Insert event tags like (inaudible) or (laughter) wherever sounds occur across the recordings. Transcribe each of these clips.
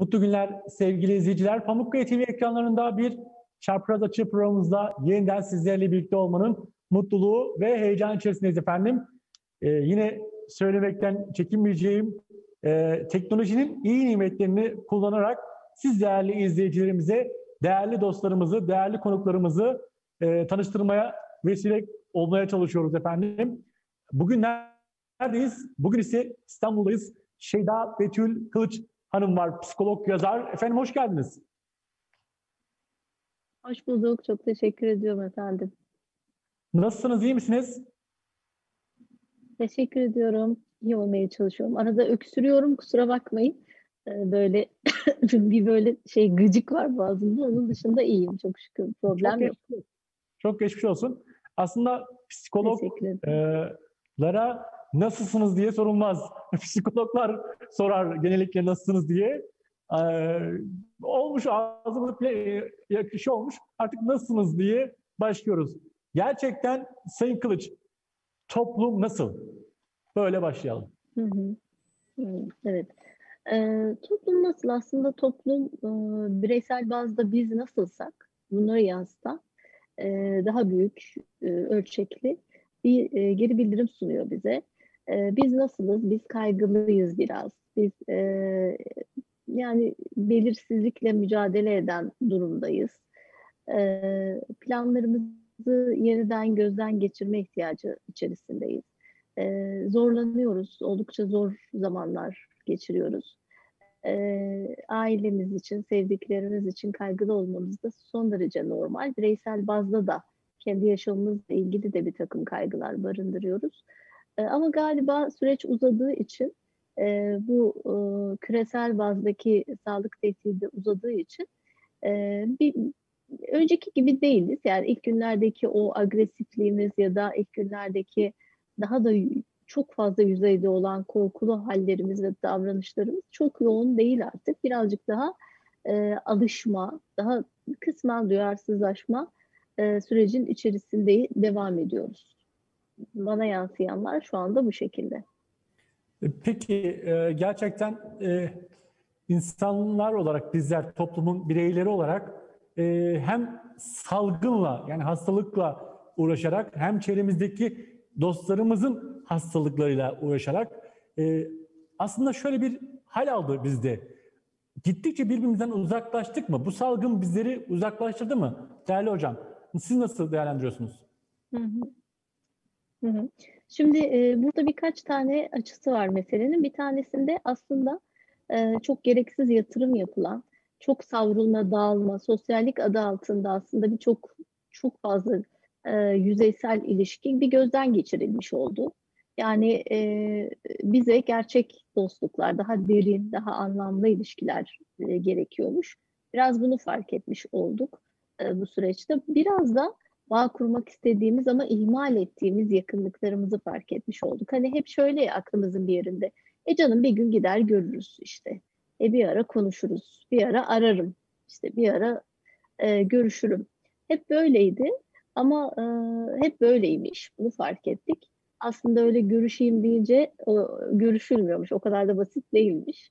Mutlu günler sevgili izleyiciler. Pamukkale TV ekranlarında bir Çarpraz Açı programımızda yeniden sizlerle birlikte olmanın mutluluğu ve heyecan içerisindeyiz efendim. Ee, yine söylemekten çekinmeyeceğim e, teknolojinin iyi nimetlerini kullanarak siz değerli izleyicilerimize, değerli dostlarımızı, değerli konuklarımızı e, tanıştırmaya vesile olmaya çalışıyoruz efendim. Bugün neredeyiz? Bugün ise İstanbul'dayız. Şeyda Betül Kılıç Hanım var, psikolog, yazar. Efendim hoş geldiniz. Hoş bulduk. Çok teşekkür ediyorum efendim. Nasılsınız, iyi misiniz? Teşekkür ediyorum. İyi olmaya çalışıyorum. Arada öksürüyorum. Kusura bakmayın. Ee, böyle (coughs) bir böyle şey gıcık var boğazımda. Onun dışında iyiyim çok şükür. Problem çok yok. Geçmiş, çok geçmiş olsun. Aslında psikologlara nasılsınız diye sorulmaz. (laughs) Psikologlar sorar genellikle nasılsınız diye. Ee, olmuş ağzımız yakışı olmuş. Artık nasılsınız diye başlıyoruz. Gerçekten Sayın Kılıç, toplum nasıl? Böyle başlayalım. Hı hı. Evet. Ee, toplum nasıl? Aslında toplum e, bireysel bazda biz nasılsak bunları yansıtan e, daha büyük e, ölçekli bir e, geri bildirim sunuyor bize. E, biz nasılız? Biz kaygılıyız biraz. Biz e, yani belirsizlikle mücadele eden durumdayız. E, planlarımızı yeniden gözden geçirme ihtiyacı içerisindeyiz. E, zorlanıyoruz. Oldukça zor zamanlar geçiriyoruz. E, ailemiz için, sevdiklerimiz için kaygılı olmamız da son derece normal. Bireysel bazda da kendi yaşamımızla ilgili de bir takım kaygılar barındırıyoruz. E, ama galiba süreç uzadığı için e, bu e, küresel bazdaki sağlık tehdidi uzadığı için e, bir önceki gibi değiliz. Yani ilk günlerdeki o agresifliğimiz ya da ilk günlerdeki daha da çok fazla yüzeyde olan korkulu hallerimiz ve davranışlarımız çok yoğun değil artık. Birazcık daha e, alışma, daha kısmen duyarsızlaşma e, sürecin içerisinde devam ediyoruz. Bana yansıyanlar şu anda bu şekilde. Peki e, gerçekten e, insanlar olarak bizler toplumun bireyleri olarak e, hem salgınla yani hastalıkla uğraşarak hem çevremizdeki dostlarımızın hastalıklarıyla uğraşarak aslında şöyle bir hal aldı bizde. Gittikçe birbirimizden uzaklaştık mı? Bu salgın bizleri uzaklaştırdı mı? Değerli hocam, siz nasıl değerlendiriyorsunuz? Hı hı. Şimdi e, burada birkaç tane açısı var meselenin. Bir tanesinde aslında e, çok gereksiz yatırım yapılan, çok savrulma, dağılma, sosyallik adı altında aslında birçok çok fazla e, yüzeysel ilişki bir gözden geçirilmiş oldu. Yani e, bize gerçek dostluklar, daha derin, daha anlamlı ilişkiler e, gerekiyormuş. Biraz bunu fark etmiş olduk e, bu süreçte. Biraz da bağ kurmak istediğimiz ama ihmal ettiğimiz yakınlıklarımızı fark etmiş olduk. Hani hep şöyle aklımızın bir yerinde. E canım bir gün gider görürüz işte. E bir ara konuşuruz. Bir ara ararım. İşte bir ara e, görüşürüm. Hep böyleydi ama e, hep böyleymiş. Bunu fark ettik. Aslında öyle görüşeyim deyince o, görüşülmüyormuş. O kadar da basit değilmiş.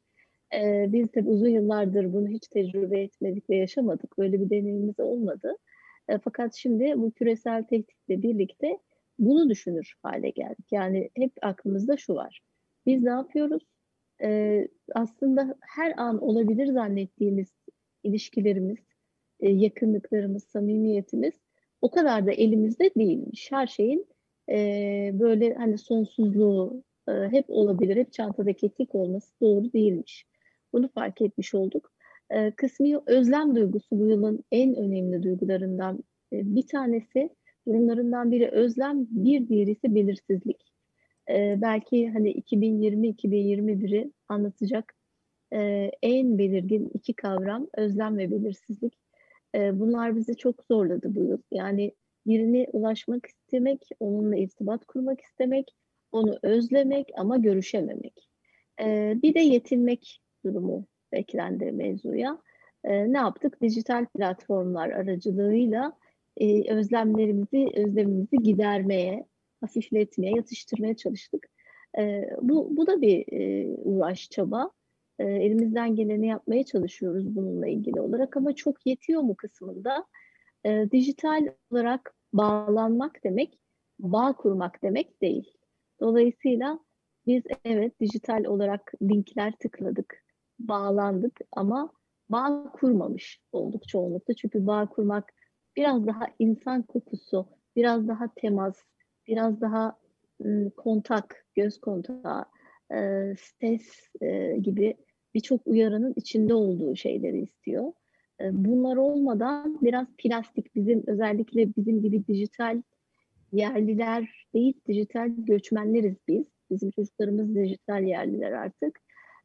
E, biz tabii uzun yıllardır bunu hiç tecrübe etmedik ve yaşamadık. Böyle bir deneyimimiz olmadı. E, fakat şimdi bu küresel tehditle birlikte bunu düşünür hale geldik. Yani hep aklımızda şu var. Biz ne yapıyoruz? E, aslında her an olabilir zannettiğimiz ilişkilerimiz, e, yakınlıklarımız, samimiyetimiz o kadar da elimizde değilmiş. Her şeyin e, böyle hani sonsuzluğu e, hep olabilir, hep çantada keklik olması doğru değilmiş. Bunu fark etmiş olduk. E, kısmi özlem duygusu bu yılın en önemli duygularından e, bir tanesi, durumlarından biri özlem, bir diğerisi belirsizlik. E, belki hani 2020-2021'i anlatacak e, en belirgin iki kavram özlem ve belirsizlik. E, bunlar bizi çok zorladı bu yıl. Yani birine ulaşmak istemek, onunla irtibat kurmak istemek, onu özlemek ama görüşememek. Bir de yetinmek durumu beklendi mevzuya. E, ne yaptık? Dijital platformlar aracılığıyla e, özlemlerimizi, özlemimizi gidermeye, hafifletmeye, yatıştırmaya çalıştık. E, bu, bu da bir e, uğraş, çaba. E, elimizden geleni yapmaya çalışıyoruz bununla ilgili olarak ama çok yetiyor mu kısmında e, dijital olarak bağlanmak demek bağ kurmak demek değil. Dolayısıyla biz evet dijital olarak linkler tıkladık, bağlandık ama bağ kurmamış olduk çoğunlukla. Çünkü bağ kurmak biraz daha insan kokusu, biraz daha temas, biraz daha ım, kontak, göz kontağı, e, ses e, gibi birçok uyarının içinde olduğu şeyleri istiyor. Bunlar olmadan biraz plastik bizim özellikle bizim gibi dijital yerliler değil dijital göçmenleriz biz. Bizim çocuklarımız dijital yerliler artık.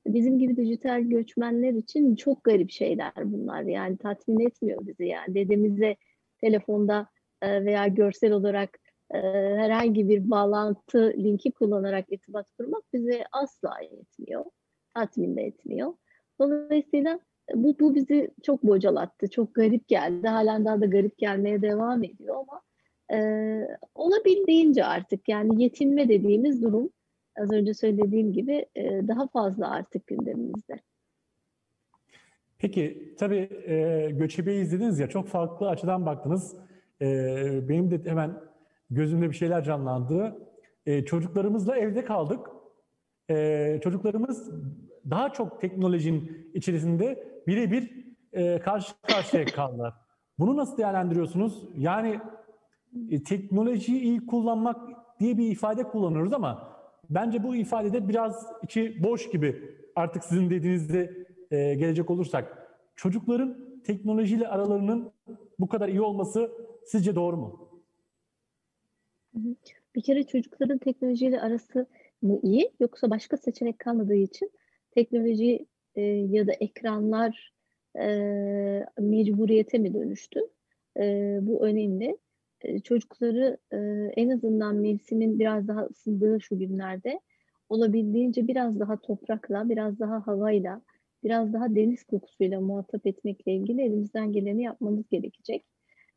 Bizim gibi dijital göçmenler için çok garip şeyler bunlar. Yani tatmin etmiyor bizi yani. Dedemize telefonda e, veya görsel olarak e, herhangi bir bağlantı linki kullanarak irtibat kurmak bize asla yetmiyor. Tatmin de etmiyor. Dolayısıyla bu, bu bizi çok bocalattı. Çok garip geldi. Halen daha da garip gelmeye devam ediyor ama e, olabildiğince artık yani yetinme dediğimiz durum az önce söylediğim gibi e, daha fazla artık gündemimizde. Peki tabii e, Göçebe'yi izlediniz ya çok farklı açıdan baktınız. E, benim de hemen gözümde bir şeyler canlandı. E, çocuklarımızla evde kaldık. Çocuklarımız daha çok teknolojinin içerisinde birebir karşı karşıya kaldılar. Bunu nasıl değerlendiriyorsunuz? Yani teknolojiyi iyi kullanmak diye bir ifade kullanıyoruz ama bence bu ifadede biraz içi boş gibi artık sizin dediğinizde e, gelecek olursak. Çocukların teknolojiyle aralarının bu kadar iyi olması sizce doğru mu? Bir kere çocukların teknolojiyle arası mı iyi yoksa başka seçenek kalmadığı için teknoloji e, ya da ekranlar e, mecburiyete mi dönüştü? E, bu önemli. E, çocukları e, en azından mevsimin biraz daha ısındığı şu günlerde olabildiğince biraz daha toprakla, biraz daha havayla, biraz daha deniz kokusuyla muhatap etmekle ilgili elimizden geleni yapmamız gerekecek.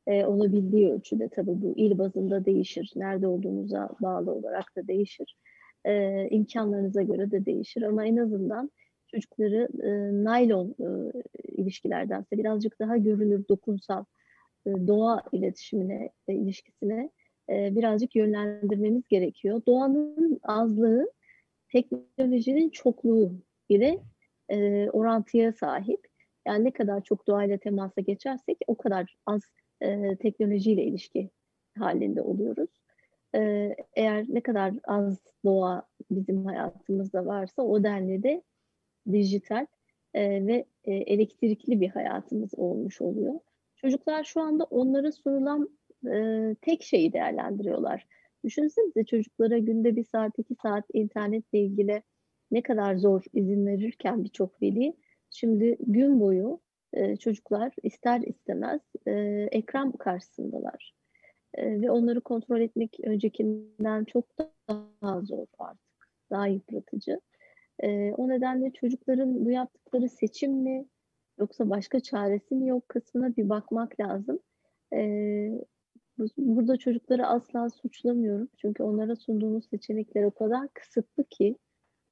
E, olabildiği ölçüde tabii bu il bazında değişir. Nerede olduğunuza bağlı olarak da değişir. E, imkanlarınıza göre de değişir ama en azından çocukları e, naylon e, ilişkilerdense birazcık daha görünür, dokunsal, doğa iletişimine, e, ilişkisine e, birazcık yönlendirmemiz gerekiyor. Doğanın azlığı teknolojinin çokluğu ile e, orantıya sahip. Yani ne kadar çok doğayla temasa geçersek o kadar az e, teknolojiyle ilişki halinde oluyoruz. E, eğer ne kadar az doğa bizim hayatımızda varsa o denli de dijital e, ve e, elektrikli bir hayatımız olmuş oluyor. Çocuklar şu anda onlara sunulan e, tek şeyi değerlendiriyorlar. Düşünsenize çocuklara günde bir saat, iki saat internetle ilgili ne kadar zor izin verirken birçok veli şimdi gün boyu e, çocuklar ister istemez e, ekran karşısındalar. E, ve onları kontrol etmek öncekinden çok daha zor artık. Daha yıpratıcı. E, o nedenle çocukların bu yaptıkları seçim mi yoksa başka çaresi mi yok kısmına bir bakmak lazım. E, burada çocukları asla suçlamıyorum. Çünkü onlara sunduğumuz seçenekler o kadar kısıtlı ki,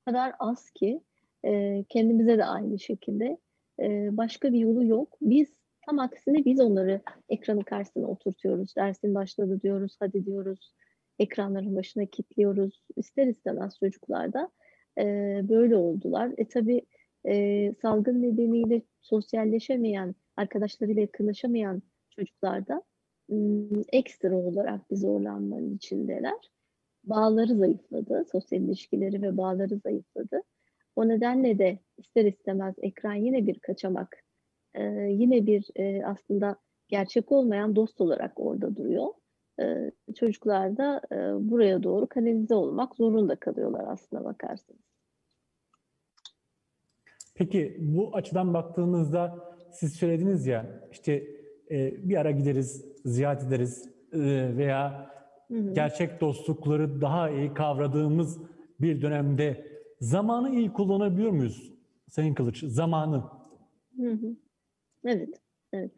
o kadar az ki e, kendimize de aynı şekilde e, başka bir yolu yok. Biz tam aksine biz onları ekranın karşısına oturtuyoruz. Dersin başladı diyoruz, hadi diyoruz. Ekranların başına kilitliyoruz. İster istemez çocuklarda e, böyle oldular. E tabii e, salgın nedeniyle sosyalleşemeyen, arkadaşlarıyla yakınlaşamayan çocuklarda ekstra olarak bir zorlanmanın içindeler. Bağları zayıfladı, sosyal ilişkileri ve bağları zayıfladı. O nedenle de ister istemez ekran yine bir kaçamak, e, yine bir e, aslında gerçek olmayan dost olarak orada duruyor. E, çocuklar da e, buraya doğru kanalize olmak zorunda kalıyorlar aslına bakarsanız. Peki bu açıdan baktığımızda siz söylediniz ya işte e, bir ara gideriz, ziyaret ederiz e, veya hı hı. gerçek dostlukları daha iyi kavradığımız bir dönemde zamanı iyi kullanabiliyor muyuz Sayın Kılıç? Zamanı. Hı hı. Evet, evet.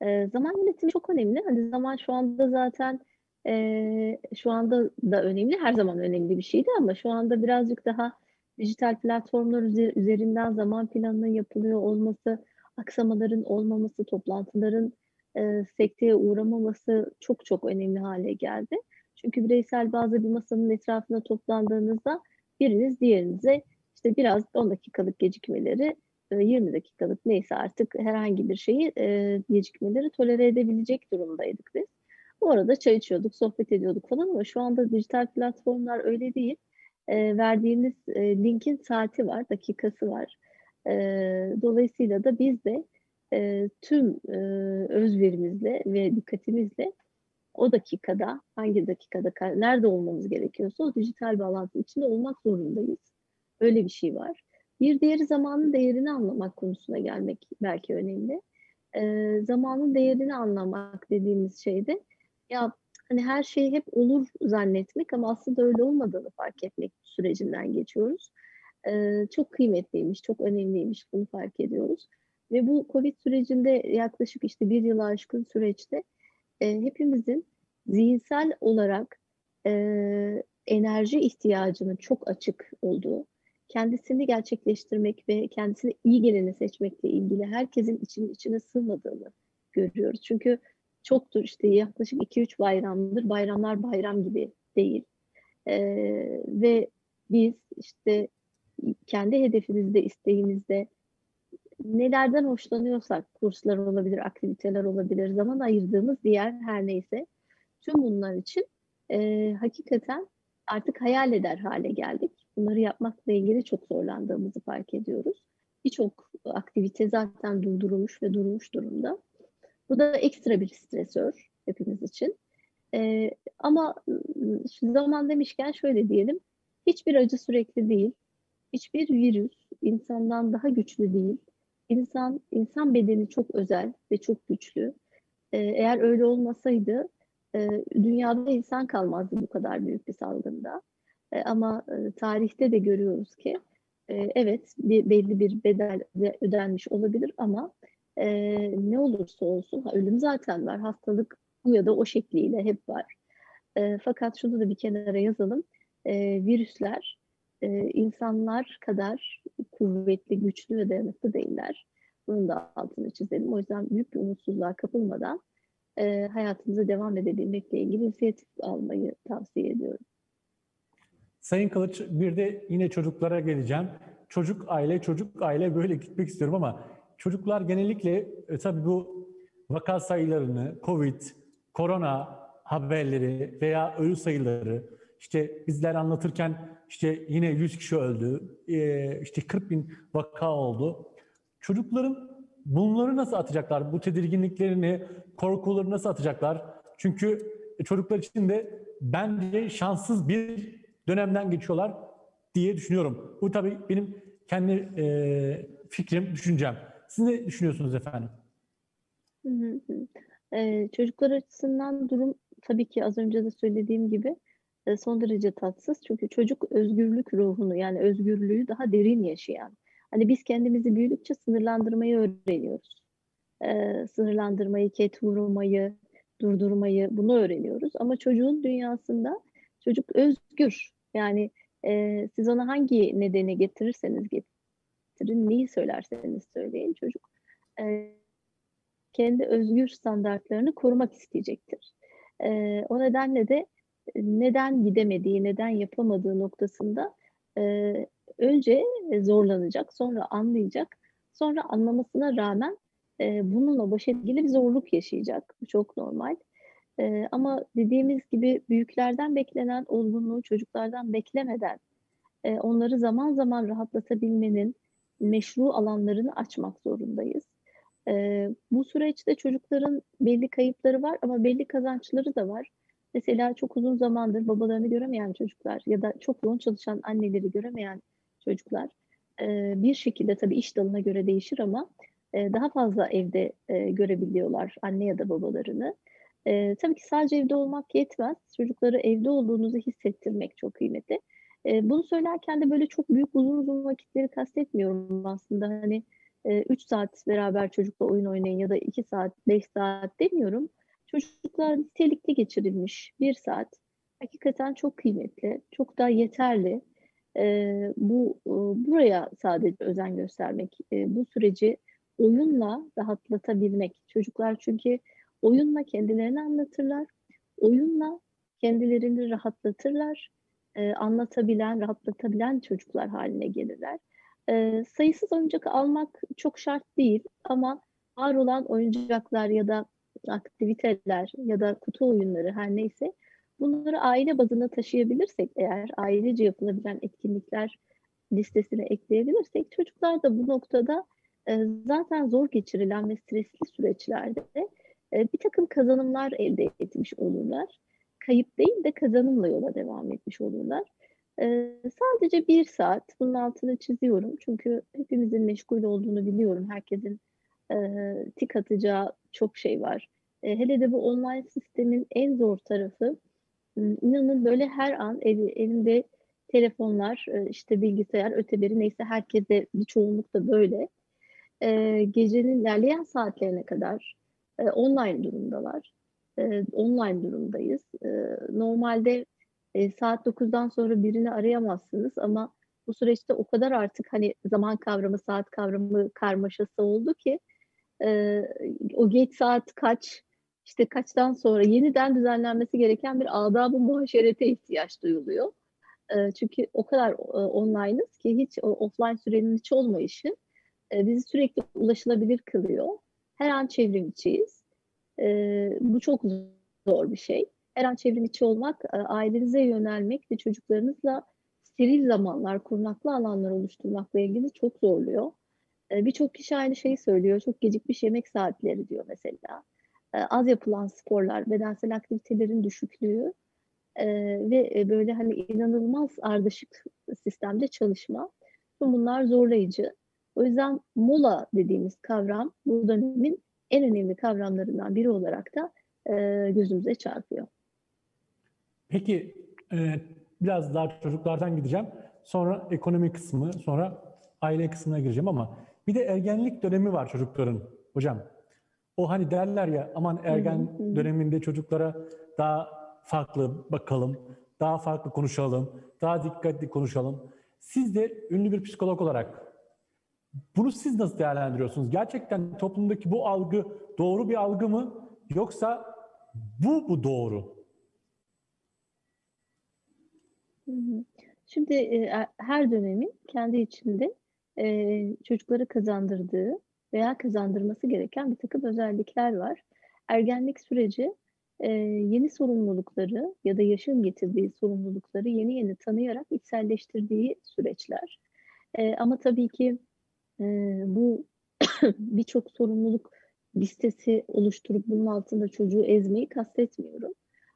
E, zaman yönetimi çok önemli. Hani zaman şu anda zaten e, şu anda da önemli, her zaman önemli bir şeydi ama şu anda birazcık daha dijital platformlar üze- üzerinden zaman planının yapılıyor olması, aksamaların olmaması, toplantıların e, sekteye uğramaması çok çok önemli hale geldi. Çünkü bireysel bazı bir masanın etrafına toplandığınızda biriniz diğerinize işte biraz 10 dakikalık gecikmeleri, e, 20 dakikalık neyse artık herhangi bir şeyi e, gecikmeleri tolere edebilecek durumdaydık biz. Bu arada çay içiyorduk, sohbet ediyorduk falan ama şu anda dijital platformlar öyle değil. E, verdiğimiz e, linkin saati var, dakikası var. E, dolayısıyla da biz de e, tüm özverimizle ve dikkatimizle o dakikada, hangi dakikada, ka- nerede olmamız gerekiyorsa o dijital bağlantı içinde olmak zorundayız. Öyle bir şey var. Bir diğeri zamanın değerini anlamak konusuna gelmek belki önemli. E, zamanın değerini anlamak dediğimiz şeyde ya hani her şey hep olur zannetmek ama aslında öyle olmadığını fark etmek sürecinden geçiyoruz. E, çok kıymetliymiş, çok önemliymiş bunu fark ediyoruz. Ve bu Covid sürecinde yaklaşık işte bir yılı aşkın süreçte e, hepimizin zihinsel olarak e, enerji ihtiyacının çok açık olduğu, kendisini gerçekleştirmek ve kendisine iyi geleni seçmekle ilgili herkesin içinin içine sığmadığını görüyoruz. Çünkü çoktur işte yaklaşık 2-3 bayramdır bayramlar bayram gibi değil. E, ve biz işte kendi hedefimizde, isteğimizde nelerden hoşlanıyorsak, kurslar olabilir, aktiviteler olabilir, zaman ayırdığımız diğer her neyse tüm bunlar için e, hakikaten artık hayal eder hale geldik. Bunları yapmakla ilgili çok zorlandığımızı fark ediyoruz. Birçok aktivite zaten durdurulmuş ve durmuş durumda. Bu da ekstra bir stresör hepimiz için. E, ama şu zaman demişken şöyle diyelim, hiçbir acı sürekli değil, hiçbir virüs insandan daha güçlü değil. İnsan, insan bedeni çok özel ve çok güçlü. Ee, eğer öyle olmasaydı e, dünyada insan kalmazdı bu kadar büyük bir salgında. E, ama e, tarihte de görüyoruz ki e, evet bir, belli bir bedel de ödenmiş olabilir ama e, ne olursa olsun ha, ölüm zaten var. Hastalık bu ya da o şekliyle hep var. E, fakat şunu da bir kenara yazalım. E, virüsler e, insanlar kadar kuvvetli, güçlü ve dayanıklı değiller. Bunun da altını çizelim. O yüzden büyük bir umutsuzluğa kapılmadan e, hayatımıza devam edebilmekle ilgili inisiyatif almayı tavsiye ediyorum. Sayın Kılıç bir de yine çocuklara geleceğim. Çocuk aile, çocuk aile böyle gitmek istiyorum ama çocuklar genellikle e, tabii bu vaka sayılarını, Covid, korona haberleri veya ölü sayıları işte bizler anlatırken işte yine 100 kişi öldü, e, işte 40 bin vaka oldu. Çocukların bunları nasıl atacaklar? Bu tedirginliklerini, korkuları nasıl atacaklar? Çünkü çocuklar için de bence şanssız bir dönemden geçiyorlar diye düşünüyorum. Bu tabii benim kendi e, fikrim, düşüncem. Siz ne düşünüyorsunuz efendim? Ee, çocuklar açısından durum tabii ki az önce de söylediğim gibi e, son derece tatsız. Çünkü çocuk özgürlük ruhunu yani özgürlüğü daha derin yaşayan. Hani biz kendimizi büyüdükçe sınırlandırmayı öğreniyoruz. Ee, sınırlandırmayı, ket vurmayı, durdurmayı bunu öğreniyoruz. Ama çocuğun dünyasında çocuk özgür. Yani e, siz ona hangi nedeni getirirseniz getirin, neyi söylerseniz söyleyin çocuk e, kendi özgür standartlarını korumak isteyecektir. E, o nedenle de neden gidemediği, neden yapamadığı noktasında e, önce zorlanacak, sonra anlayacak, sonra anlamasına rağmen e, bununla baş ilgili bir zorluk yaşayacak. Bu çok normal. E, ama dediğimiz gibi büyüklerden beklenen olgunluğu çocuklardan beklemeden e, onları zaman zaman rahatlatabilmenin meşru alanlarını açmak zorundayız. E, bu süreçte çocukların belli kayıpları var ama belli kazançları da var. Mesela çok uzun zamandır babalarını göremeyen çocuklar ya da çok yoğun çalışan anneleri göremeyen çocuklar e, bir şekilde tabii iş dalına göre değişir ama e, daha fazla evde e, görebiliyorlar anne ya da babalarını. E, tabii ki sadece evde olmak yetmez. Çocukları evde olduğunuzu hissettirmek çok kıymetli. E, bunu söylerken de böyle çok büyük uzun uzun vakitleri kastetmiyorum aslında. Hani 3 saat beraber çocukla oyun oynayın ya da 2 saat, 5 saat demiyorum. Çocuklar nitelikli geçirilmiş bir saat hakikaten çok kıymetli, çok daha yeterli. e, bu e, buraya sadece özen göstermek, e, bu süreci oyunla rahatlatabilmek. Çocuklar çünkü oyunla kendilerini anlatırlar, oyunla kendilerini rahatlatırlar, e, anlatabilen, rahatlatabilen çocuklar haline gelirler. E, sayısız oyuncak almak çok şart değil ama var olan oyuncaklar ya da aktiviteler ya da kutu oyunları her neyse bunları aile bazına taşıyabilirsek eğer ailece yapılabilen etkinlikler listesine ekleyebilirsek çocuklar da bu noktada e, zaten zor geçirilen ve stresli süreçlerde e, bir takım kazanımlar elde etmiş olurlar. Kayıp değil de kazanımla yola devam etmiş olurlar. E, sadece bir saat, bunun altını çiziyorum çünkü hepimizin meşgul olduğunu biliyorum. Herkesin e, tik atacağı çok şey var. E, hele de bu online sistemin en zor tarafı inanın böyle her an el, elinde telefonlar, e, işte bilgisayar, öteberi neyse herkese bir çoğunlukta böyle. E, gecenin ilerleyen saatlerine kadar e, online durumdalar. E, online durumdayız. E, normalde e, saat 9'dan sonra birini arayamazsınız ama bu süreçte o kadar artık hani zaman kavramı, saat kavramı karmaşası oldu ki e, o geç saat kaç, işte kaçtan sonra yeniden düzenlenmesi gereken bir adab-ı muhaşerete ihtiyaç duyuluyor. E, çünkü o kadar e, online'ız ki hiç o offline sürenin hiç olmayışı e, bizi sürekli ulaşılabilir kılıyor. Her an çevrim içiyiz. E, bu çok zor bir şey. Her an çevrim içi olmak, e, ailenize yönelmek ve çocuklarınızla steril zamanlar, korunaklı alanlar oluşturmakla ilgili çok zorluyor. E, Birçok kişi aynı şeyi söylüyor. Çok gecikmiş yemek saatleri diyor mesela. E, az yapılan sporlar, bedensel aktivitelerin düşüklüğü e, ve böyle hani inanılmaz ardışık sistemde çalışma. Tüm bunlar zorlayıcı. O yüzden mola dediğimiz kavram bu dönemin en önemli kavramlarından biri olarak da e, gözümüze çarpıyor. Peki e, biraz daha çocuklardan gideceğim. Sonra ekonomi kısmı, sonra aile kısmına gireceğim ama bir de ergenlik dönemi var çocukların hocam. O hani derler ya aman ergen hı hı. döneminde çocuklara daha farklı bakalım, daha farklı konuşalım, daha dikkatli konuşalım. Siz de ünlü bir psikolog olarak bunu siz nasıl değerlendiriyorsunuz? Gerçekten toplumdaki bu algı doğru bir algı mı yoksa bu bu doğru? Şimdi e, her dönemin kendi içinde e, çocuklara kazandırdığı veya kazandırması gereken bir takım özellikler var. Ergenlik süreci e, yeni sorumlulukları ya da yaşın getirdiği sorumlulukları yeni yeni tanıyarak içselleştirdiği süreçler. E, ama tabii ki e, bu (coughs) birçok sorumluluk listesi oluşturup bunun altında çocuğu ezmeyi kastetmiyorum.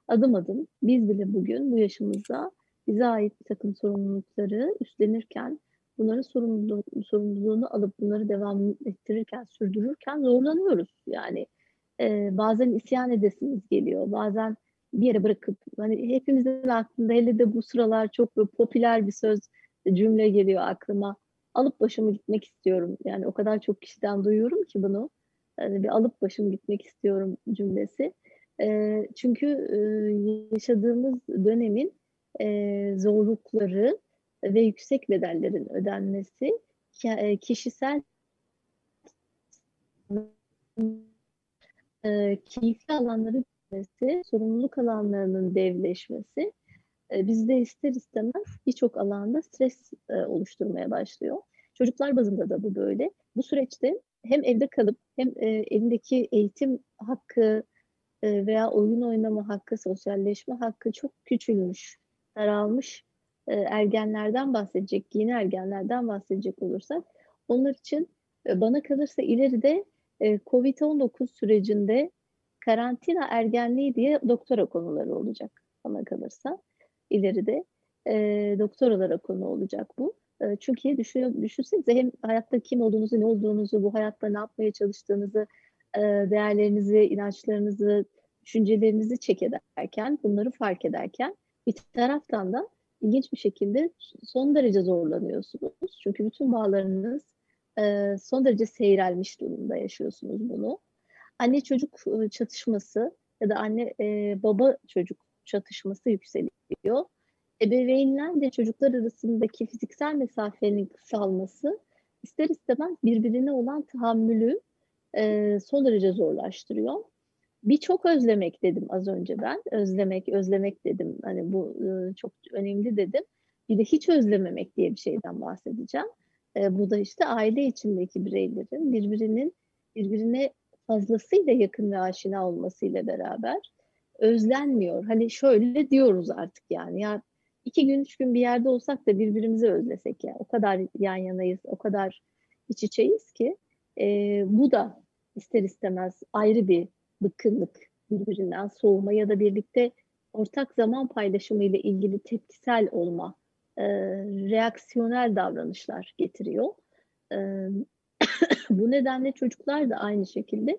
Adım adım biz bile bugün bu yaşımızda bize ait bir takım sorumlulukları üstlenirken bunların sorumluluğu, sorumluluğunu alıp bunları devam ettirirken, sürdürürken zorlanıyoruz. Yani e, bazen isyan edesiniz geliyor, bazen bir yere bırakıp, hani hepimizin aklında hele de bu sıralar çok böyle popüler bir söz, cümle geliyor aklıma. Alıp başımı gitmek istiyorum. Yani o kadar çok kişiden duyuyorum ki bunu. Yani bir alıp başımı gitmek istiyorum cümlesi. E, çünkü e, yaşadığımız dönemin e, zorlukları ve yüksek bedellerin ödenmesi e, kişisel e, keyifli alanların bitmesi, sorumluluk alanlarının devleşmesi bizde ister istemez birçok alanda stres e, oluşturmaya başlıyor. Çocuklar bazında da bu böyle. Bu süreçte hem evde kalıp hem e, elindeki eğitim hakkı e, veya oyun oynama hakkı, sosyalleşme hakkı çok küçülmüş, daralmış e, ergenlerden bahsedecek, yeni ergenlerden bahsedecek olursak onlar için e, bana kalırsa ileride e, COVID-19 sürecinde karantina ergenliği diye doktora konuları olacak bana kalırsa ileride e, doktoralara konu olacak bu. E, çünkü düşün, düşünsenize hem hayatta kim olduğunuzu, ne olduğunuzu, bu hayatta ne yapmaya çalıştığınızı, e, değerlerinizi, inançlarınızı, düşüncelerinizi çek ederken, bunları fark ederken bir taraftan da ilginç bir şekilde son derece zorlanıyorsunuz. Çünkü bütün bağlarınız e, son derece seyrelmiş durumda yaşıyorsunuz bunu. Anne çocuk çatışması ya da anne e, baba çocuk çatışması yükseliyor. ebeveynlerle çocuklar arasındaki fiziksel mesafenin kısalması ister istemez birbirine olan tahammülü e, son derece zorlaştırıyor. Bir çok özlemek dedim az önce ben. Özlemek, özlemek dedim. Hani bu e, çok önemli dedim. Bir de hiç özlememek diye bir şeyden bahsedeceğim. E, bu da işte aile içindeki bireylerin birbirinin birbirine fazlasıyla yakın ve aşina olmasıyla beraber özlenmiyor. Hani şöyle diyoruz artık yani ya iki gün üç gün bir yerde olsak da birbirimizi özlesek ya o kadar yan yanayız, o kadar iç içeyiz ki e, bu da ister istemez ayrı bir bıkkınlık birbirinden soğuma ya da birlikte ortak zaman paylaşımı ile ilgili tepkisel olma, e, reaksiyonel davranışlar getiriyor. E, (coughs) bu nedenle çocuklar da aynı şekilde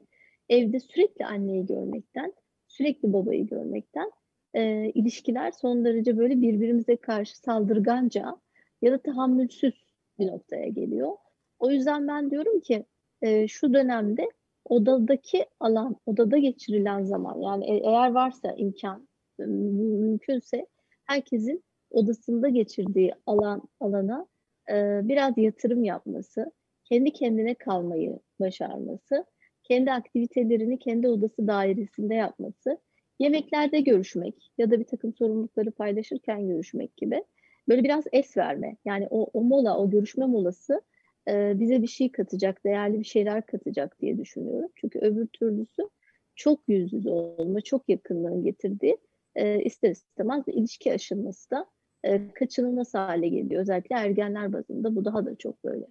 evde sürekli anneyi görmekten, sürekli babayı görmekten e, ilişkiler son derece böyle birbirimize karşı saldırganca ya da tahammülsüz bir noktaya geliyor. O yüzden ben diyorum ki e, şu dönemde odadaki alan, odada geçirilen zaman yani e, eğer varsa imkan mümkünse herkesin odasında geçirdiği alan alana e, biraz yatırım yapması, kendi kendine kalmayı başarması, kendi aktivitelerini kendi odası dairesinde yapması, yemeklerde görüşmek ya da bir takım sorumlulukları paylaşırken görüşmek gibi böyle biraz es verme. Yani o, o mola, o görüşme molası e, bize bir şey katacak, değerli bir şeyler katacak diye düşünüyorum. Çünkü öbür türlüsü çok yüz yüze olma, çok yakınlığın getirdiği e, ister istemez ilişki aşılması da e, kaçınılmaz hale geliyor. Özellikle ergenler bazında bu daha da çok böyle.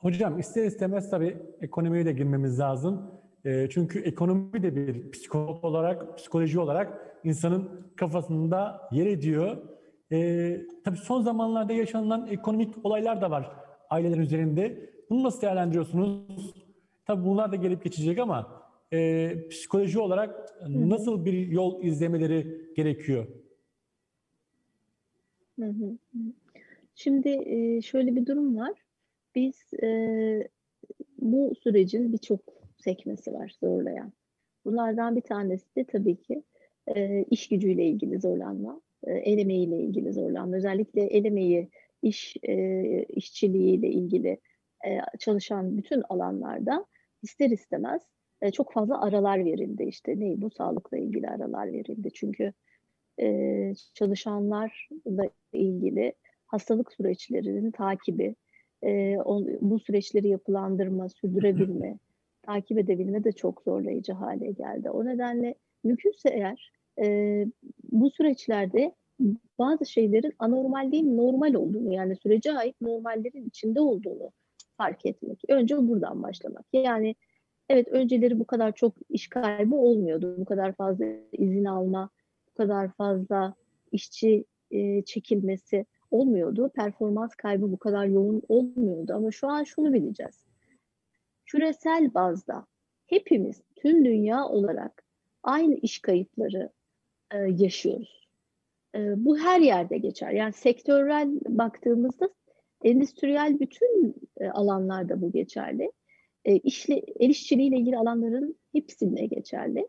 Hocam ister istemez tabii ekonomiye de girmemiz lazım. E, çünkü ekonomi de bir psikolog olarak, psikoloji olarak insanın kafasında yer ediyor. E, tabii son zamanlarda yaşanılan ekonomik olaylar da var aileler üzerinde. Bunu nasıl değerlendiriyorsunuz? Tabii bunlar da gelip geçecek ama e, psikoloji olarak nasıl bir yol izlemeleri gerekiyor? Şimdi e, şöyle bir durum var. Biz e, bu sürecin birçok sekmesi var zorlayan. Bunlardan bir tanesi de tabii ki e, iş gücüyle ilgili zorlanma, e, el emeğiyle ilgili zorlanma. Özellikle el emeği, iş e, işçiliğiyle ilgili e, çalışan bütün alanlarda ister istemez e, çok fazla aralar verildi. İşte ne bu sağlıkla ilgili aralar verildi. Çünkü e, çalışanlarla ilgili hastalık süreçlerinin takibi, e, on, bu süreçleri yapılandırma, sürdürebilme, (laughs) takip edebilme de çok zorlayıcı hale geldi. O nedenle mümkünse eğer e, bu süreçlerde bazı şeylerin anormal değil normal olduğunu yani sürece ait normallerin içinde olduğunu fark etmek. Önce buradan başlamak. Yani evet önceleri bu kadar çok iş kaybı olmuyordu. Bu kadar fazla izin alma, bu kadar fazla işçi e, çekilmesi olmuyordu. Performans kaybı bu kadar yoğun olmuyordu. Ama şu an şunu bileceğiz küresel bazda hepimiz tüm dünya olarak aynı iş kayıpları e, yaşıyoruz. E, bu her yerde geçer. Yani sektörel baktığımızda endüstriyel bütün e, alanlarda bu geçerli. E, işle, el işçiliğiyle ilgili alanların hepsinde geçerli.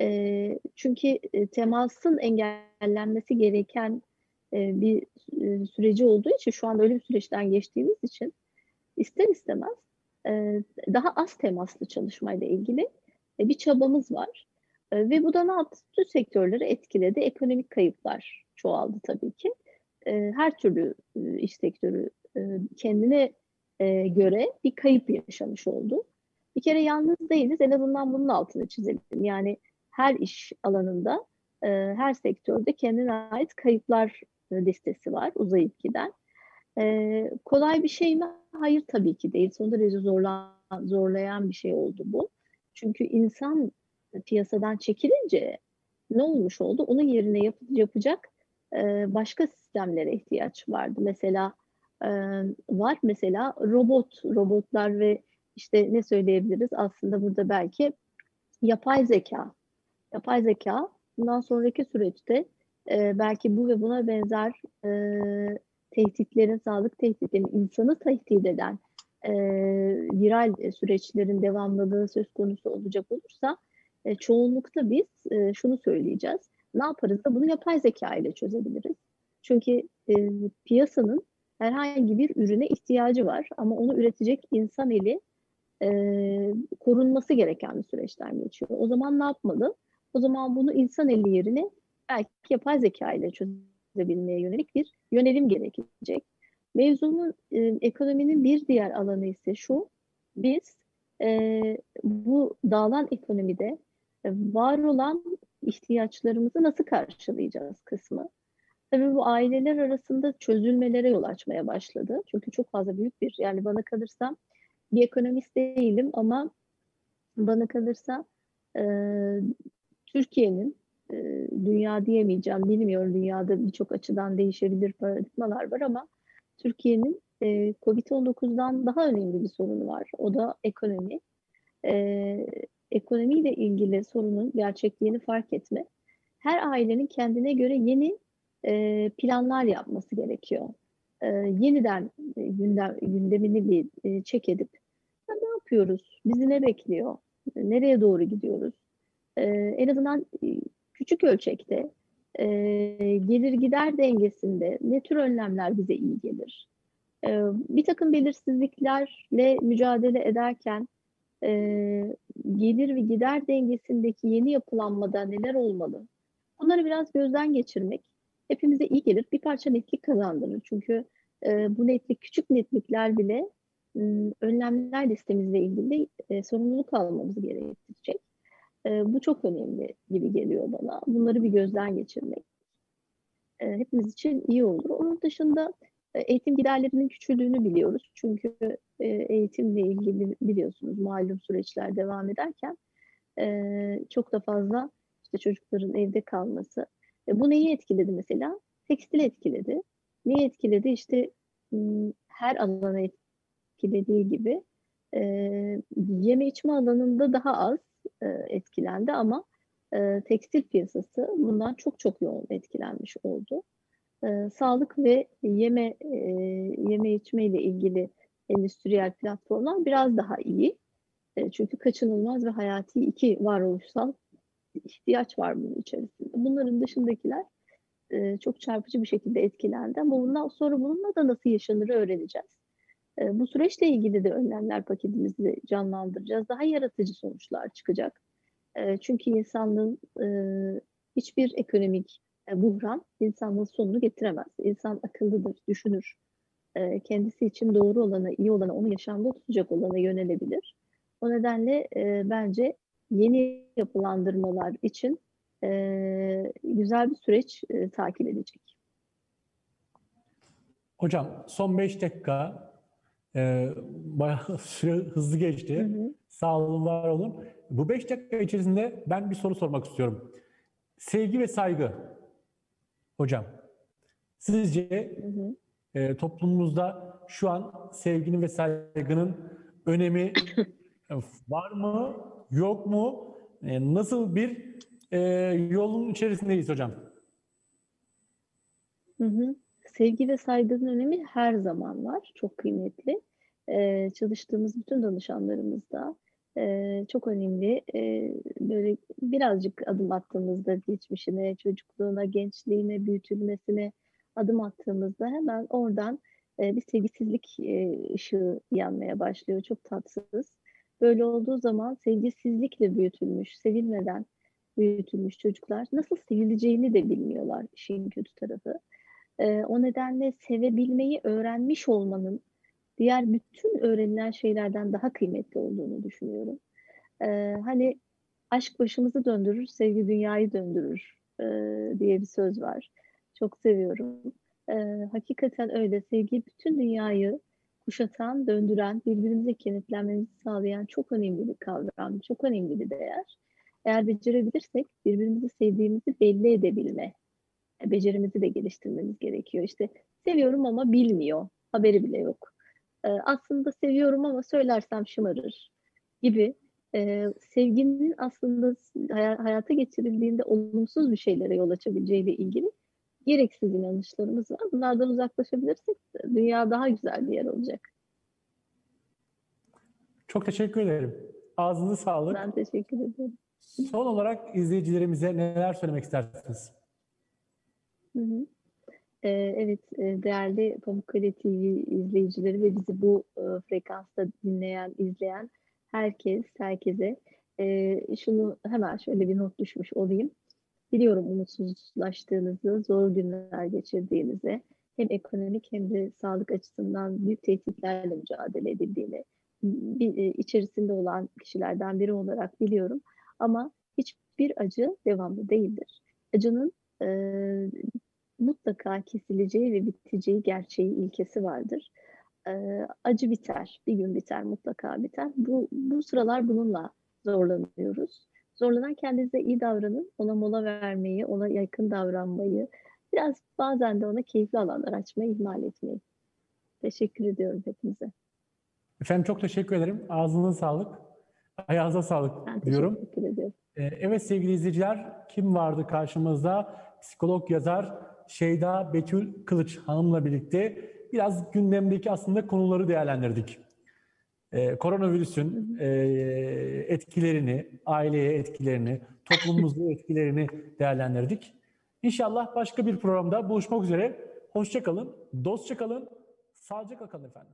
E, çünkü e, temasın engellenmesi gereken e, bir e, süreci olduğu için şu anda öyle bir süreçten geçtiğimiz için ister istemez e, daha az temaslı çalışmayla ilgili bir çabamız var. Ve bu da ne yaptı? Tüm sektörleri etkiledi. Ekonomik kayıplar çoğaldı tabii ki. Her türlü iş sektörü kendine göre bir kayıp yaşamış oldu. Bir kere yalnız değiliz. En azından bunun altını çizelim. Yani her iş alanında, her sektörde kendine ait kayıplar listesi var uzayıp giden. Ee, kolay bir şey mi? Hayır tabii ki değil. Son derece zorlan, zorlayan bir şey oldu bu. Çünkü insan piyasadan çekilince ne olmuş oldu? Onun yerine yap, yapacak e, başka sistemlere ihtiyaç vardı. Mesela e, var mesela robot, robotlar ve işte ne söyleyebiliriz? Aslında burada belki yapay zeka. Yapay zeka bundan sonraki süreçte e, belki bu ve buna benzer e, tehditlerin, sağlık tehditlerinin insanı tehdit eden e, viral süreçlerin devamlılığı söz konusu olacak olursa e, çoğunlukta biz e, şunu söyleyeceğiz. ne yaparız da bunu yapay zeka ile çözebiliriz. Çünkü e, piyasanın herhangi bir ürüne ihtiyacı var ama onu üretecek insan eli e, korunması gereken bir süreçten geçiyor. O zaman ne yapmalı? O zaman bunu insan eli yerine belki yapay zeka ile çözebilmeye yönelik bir yönelim gerekecek. Mevzunun e, ekonominin bir diğer alanı ise şu, biz e, bu dağılan ekonomide e, var olan ihtiyaçlarımızı nasıl karşılayacağız kısmı. Tabii bu aileler arasında çözülmelere yol açmaya başladı. Çünkü çok fazla büyük bir, yani bana kalırsa bir ekonomist değilim ama bana kalırsa e, Türkiye'nin e, dünya diyemeyeceğim, bilmiyorum dünyada birçok açıdan değişebilir paradigmalar var ama Türkiye'nin e, Covid-19'dan daha önemli bir sorunu var. O da ekonomi. E, ekonomiyle ilgili sorunun gerçekliğini fark etme. Her ailenin kendine göre yeni e, planlar yapması gerekiyor. E, yeniden e, gündem, gündemini bir e, çek edip ne yapıyoruz? Bizi ne bekliyor? Nereye doğru gidiyoruz? E, en azından küçük ölçekte e, gelir gider dengesinde ne tür önlemler bize iyi gelir? E, bir takım belirsizliklerle mücadele ederken e, gelir ve gider dengesindeki yeni yapılanmada neler olmalı? Bunları biraz gözden geçirmek hepimize iyi gelir. Bir parça netlik kazandırır. Çünkü e, bu netlik, küçük netlikler bile önlemler listemizle ilgili e, sorumluluk almamızı gerektirecek. E, bu çok önemli gibi geliyor bana. Bunları bir gözden geçirmek e, hepimiz için iyi olur. Onun dışında e, eğitim giderlerinin küçüldüğünü biliyoruz. Çünkü e, eğitimle ilgili biliyorsunuz malum süreçler devam ederken e, çok da fazla işte çocukların evde kalması. E, bu neyi etkiledi mesela? Tekstil etkiledi. Neyi etkiledi? İşte her alana etkilediği gibi e, yeme içme alanında daha az e, etkilendi ama e, tekstil piyasası bundan çok çok yoğun etkilenmiş oldu. E, sağlık ve yeme e, yeme içme ile ilgili endüstriyel platformlar biraz daha iyi. E, çünkü kaçınılmaz ve hayati iki varoluşsal ihtiyaç var bunun içerisinde. Bunların dışındakiler e, çok çarpıcı bir şekilde etkilendi ama bundan sonra bununla da nasıl yaşanır öğreneceğiz. Bu süreçle ilgili de önlemler paketimizi canlandıracağız. Daha yaratıcı sonuçlar çıkacak. Çünkü insanlığın hiçbir ekonomik e, buhran insanlığın sonunu getiremez. İnsan akıllıdır, düşünür. Kendisi için doğru olanı, iyi olanı, onu yaşamda tutacak olana yönelebilir. O nedenle bence yeni yapılandırmalar için güzel bir süreç takip edecek. Hocam son 5 dakika e, bayağı (laughs) süre hızlı geçti. Hı hı. Sağ olun, var olun. Bu 5 dakika içerisinde ben bir soru sormak istiyorum. Sevgi ve saygı hocam. Sizce hı hı. E, toplumumuzda şu an sevginin ve saygının önemi (laughs) var mı, yok mu? E, nasıl bir e, yolun içerisindeyiz hocam? Hı hı. Sevgi ve saygının önemi her zaman var. Çok kıymetli. Ee, çalıştığımız bütün danışanlarımızda e, çok önemli. E, böyle birazcık adım attığımızda geçmişine, çocukluğuna, gençliğine, büyütülmesine adım attığımızda hemen oradan e, bir sevgisizlik e, ışığı yanmaya başlıyor. Çok tatsız. Böyle olduğu zaman sevgisizlikle büyütülmüş, sevilmeden büyütülmüş çocuklar nasıl sevileceğini de bilmiyorlar işin kötü tarafı. E, o nedenle sevebilmeyi öğrenmiş olmanın diğer bütün öğrenilen şeylerden daha kıymetli olduğunu düşünüyorum. E, hani aşk başımızı döndürür, sevgi dünyayı döndürür e, diye bir söz var. Çok seviyorum. E, hakikaten öyle. Sevgi bütün dünyayı kuşatan, döndüren, birbirimize kenetlenmemizi sağlayan çok önemli bir kavram, çok önemli bir değer. Eğer becerebilirsek birbirimizi sevdiğimizi belli edebilme becerimizi de geliştirmemiz gerekiyor. İşte seviyorum ama bilmiyor, haberi bile yok. Ee, aslında seviyorum ama söylersem şımarır gibi e, sevginin aslında hayata geçirildiğinde olumsuz bir şeylere yol açabileceğiyle ilgili gereksiz inanışlarımız var. Bunlardan uzaklaşabilirsek dünya daha güzel bir yer olacak. Çok teşekkür ederim. Ağzınıza sağlık. Ben teşekkür ederim. Son olarak izleyicilerimize neler söylemek istersiniz? Hı hı. Ee, evet, e, değerli Pamukkale TV izleyicileri ve bizi bu e, frekansta dinleyen, izleyen herkes, herkese e, şunu hemen şöyle bir not düşmüş olayım. Biliyorum umutsuzlaştığınızı, zor günler geçirdiğinizi, hem ekonomik hem de sağlık açısından büyük tehditlerle mücadele edildiğini bir, e, içerisinde olan kişilerden biri olarak biliyorum. Ama hiçbir acı devamlı değildir. Acının e, mutlaka kesileceği ve biteceği gerçeği ilkesi vardır. Ee, acı biter, bir gün biter, mutlaka biter. Bu, bu sıralar bununla zorlanıyoruz. Zorlanan kendinize iyi davranın, ona mola vermeyi, ona yakın davranmayı, biraz bazen de ona keyifli alanlar açmayı ihmal etmeyin. Teşekkür ediyorum hepinize. Efendim çok teşekkür ederim. Ağzınıza sağlık. Ayağınıza sağlık Ben diyorum. teşekkür ediyorum. Ee, Evet sevgili izleyiciler, kim vardı karşımızda? Psikolog yazar Şeyda Betül Kılıç Hanım'la birlikte biraz gündemdeki aslında konuları değerlendirdik. Ee, koronavirüsün e, etkilerini, aileye etkilerini, toplumumuzda (laughs) etkilerini değerlendirdik. İnşallah başka bir programda buluşmak üzere. Hoşça kalın, dostça kalın, sağlıcakla kalın efendim.